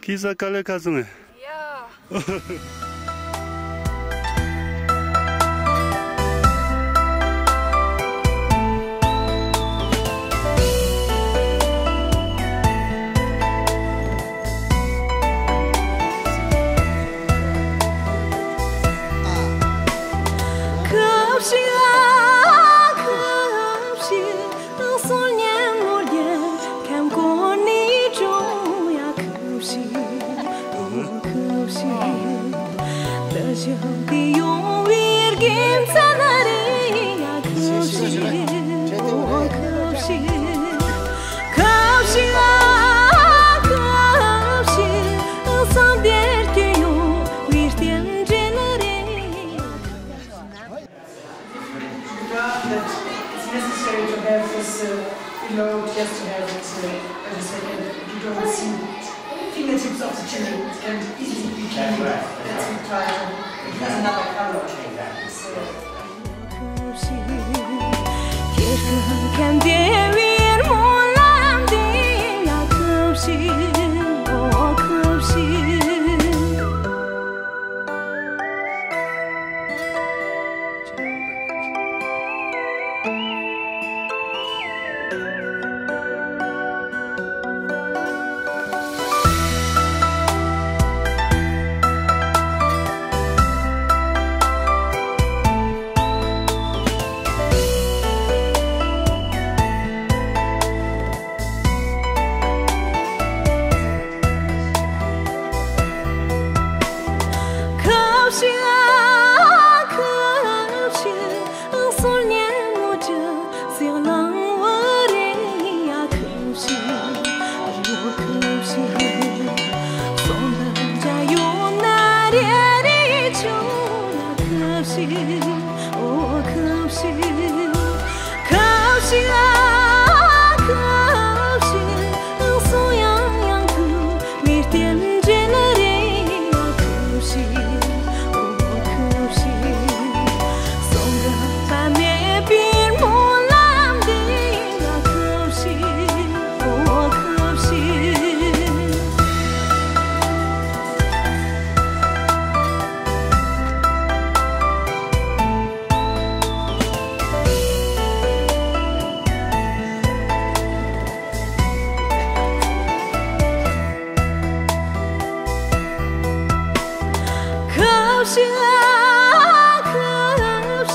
기사 깔려 가슴에. 야. vicini Даже убью виргинца на рея Кавшире, о кавшире Кавшире, кавшире Сам you don't see fingertips of the children and That's right. That's entitled, it 可惜，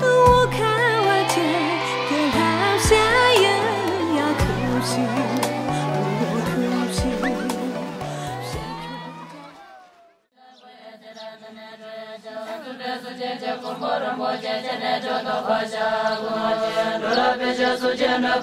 我看万千，天下有涯，可惜，可惜。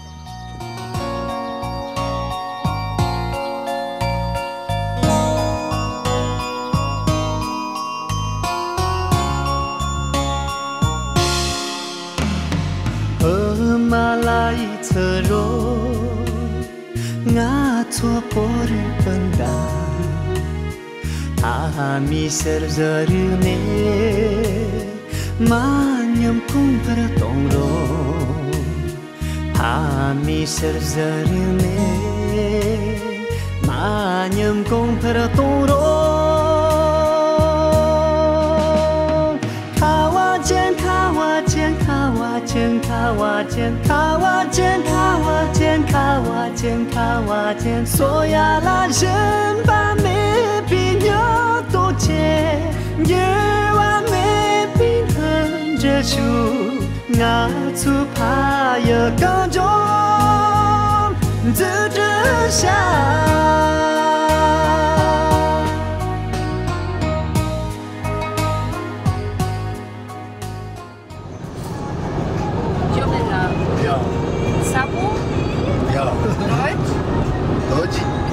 路，我走不完的。阿弥三世恩呢，满眼空飘动罗。阿弥三世恩呢，满眼空飘动罗。瓦尖卡瓦尖卡瓦尖卡瓦尖卡瓦尖，索呀拉人把米皮尿多切，今儿晚上米皮横着煮，阿醋怕有高中，自知羞。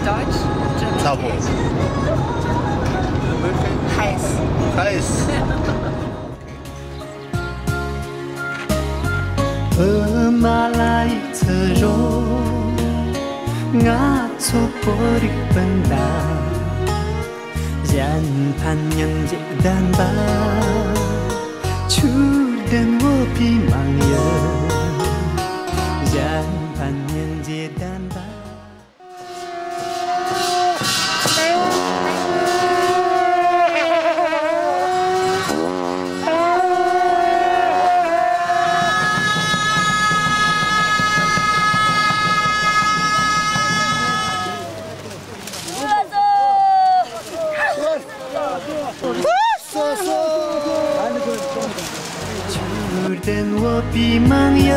塔普，heiß，heiß。比梦远，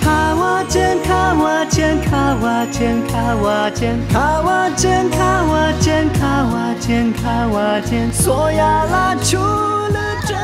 卡瓦茧卡瓦茧卡瓦茧卡瓦茧卡瓦茧卡瓦茧索亚拉出了真。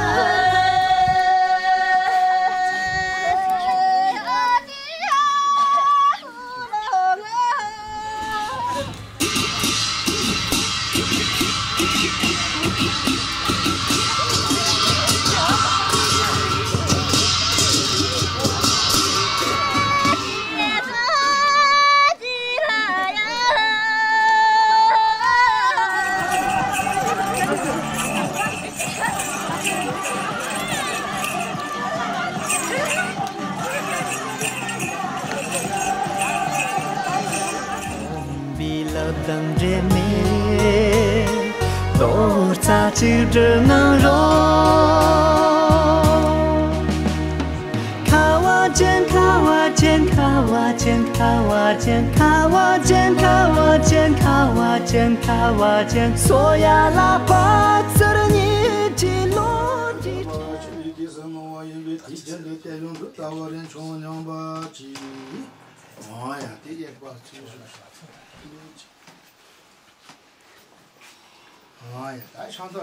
卡瓦，卡瓦，卡瓦，卡瓦，卡卡瓦，卡索呀拉巴色的尼吉罗。哎呀，弟哎呀，哎呀，了。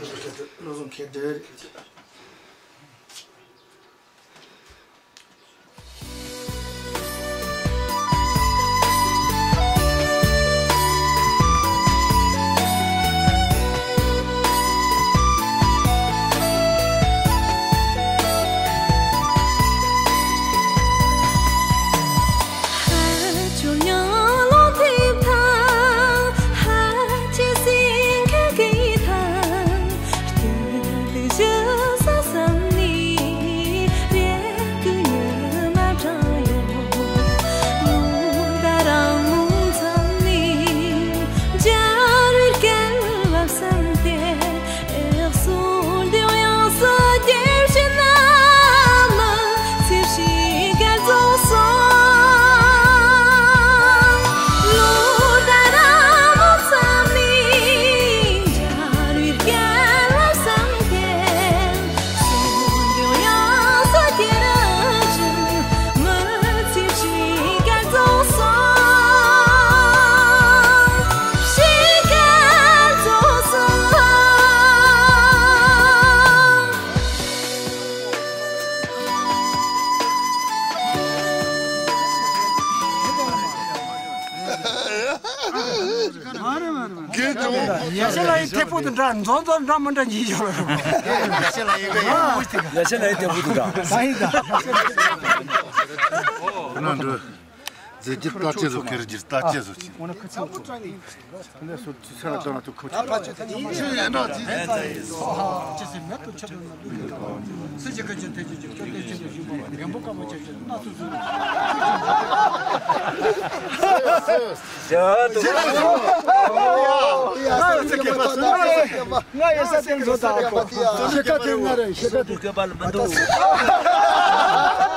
Look at the Luzon kid, dude. I don't know what I'm talking about. 제지 따체도 그르지 따체도 치 근데 소 지사나 전화 또 코치 따체 이제 너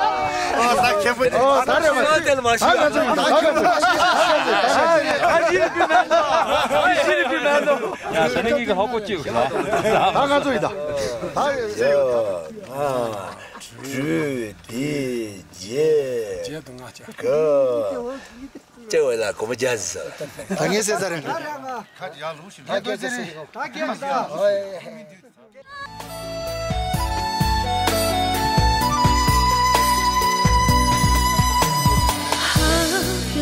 아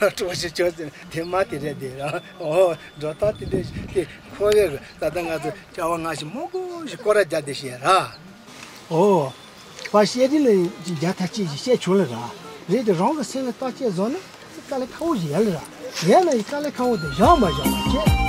chōshī chōshī, tē mā tē rē tē, o, rō tā tē tē, tē khō rē rō, tātā ngā tō, chā wā ngā O, pā shē rī lē,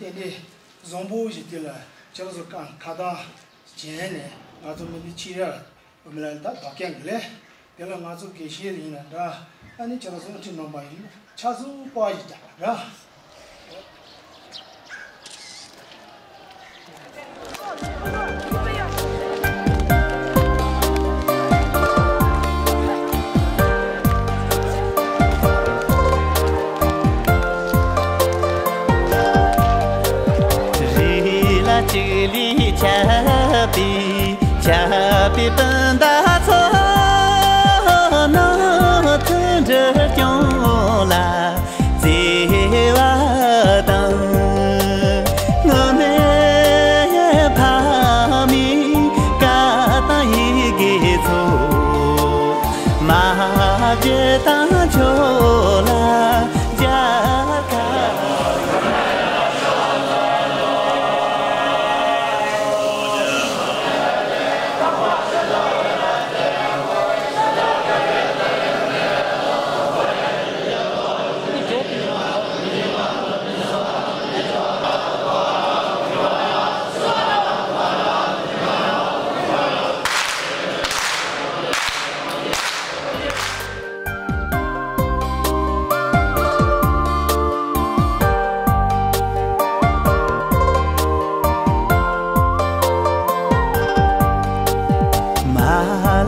tene zombo uji tila chalzo kan ཁས ཁས ཁས ཁས ཁས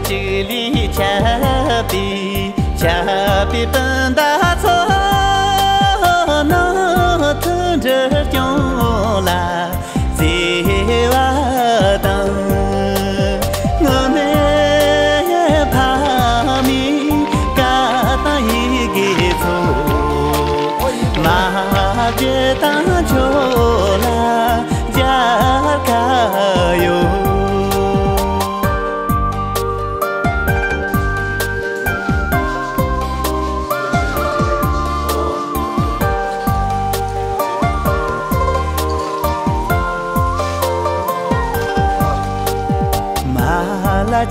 ཁས ཁས ཁས ཁས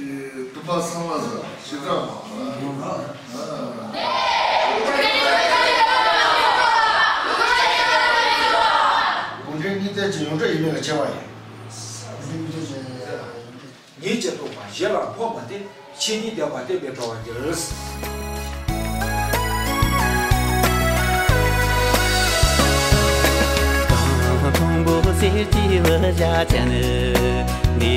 你这种话，一万块钱，千里迢迢的别找我，就是。སྱས སྱས སྱས